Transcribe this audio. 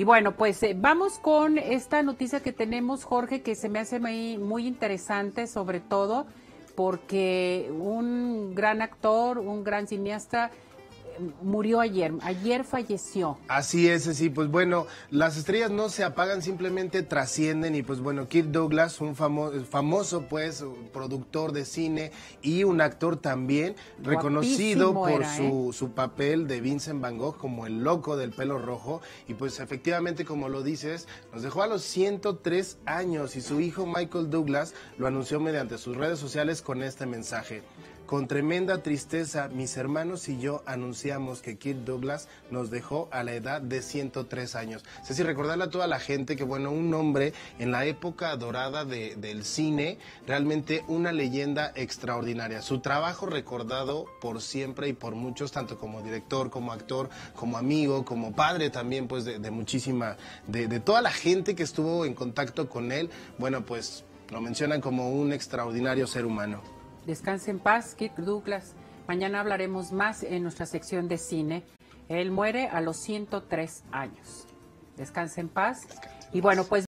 Y bueno, pues eh, vamos con esta noticia que tenemos, Jorge, que se me hace muy, muy interesante, sobre todo porque un gran actor, un gran cineasta, murió ayer, ayer falleció. Así es, sí, pues bueno, las estrellas no se apagan, simplemente trascienden y pues bueno, Kirk Douglas, un famoso, famoso pues productor de cine y un actor también reconocido por su, ¿eh? su papel de Vincent Van Gogh como el loco del pelo rojo y pues efectivamente como lo dices, nos dejó a los 103 años y su hijo Michael Douglas lo anunció mediante sus redes sociales con este mensaje. Con tremenda tristeza, mis hermanos y yo anunciamos que Kirk Douglas nos dejó a la edad de 103 años. Es decir, recordarle a toda la gente que, bueno, un hombre en la época dorada del cine, realmente una leyenda extraordinaria. Su trabajo recordado por siempre y por muchos, tanto como director, como actor, como amigo, como padre también, pues, de, muchísima, de, de toda la gente que estuvo en contacto con él. Bueno, pues lo mencionan como un extraordinario ser humano. Descanse en paz, Kirk Douglas. Mañana hablaremos más en nuestra sección de cine. Él muere a los 103 años. Descanse en paz. Y bueno, pues